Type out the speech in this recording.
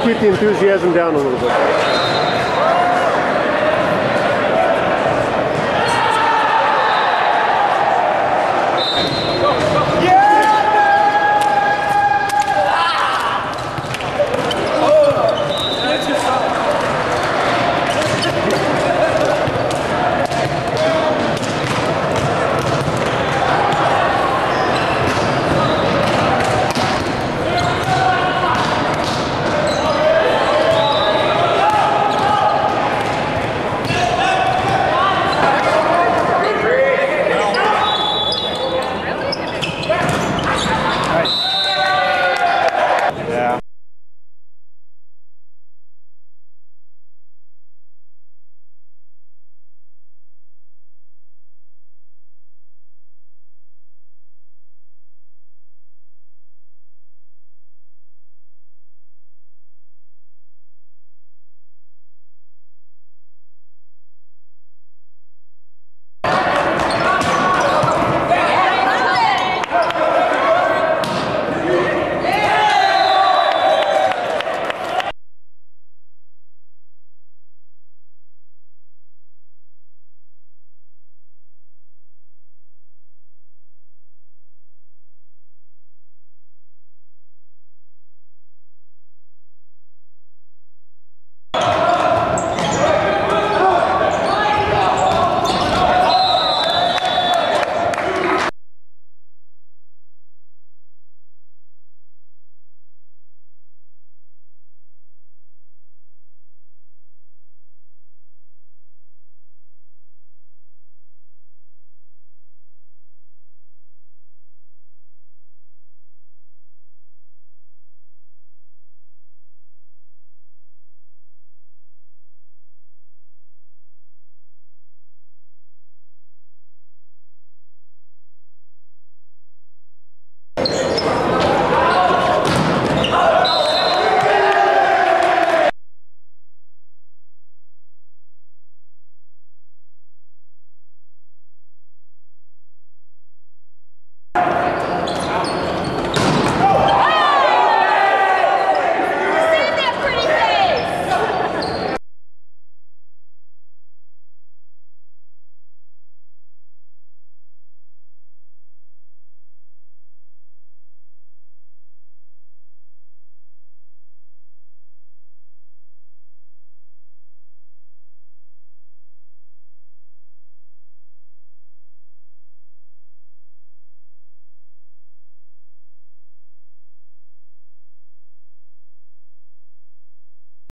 keep the enthusiasm down a little bit.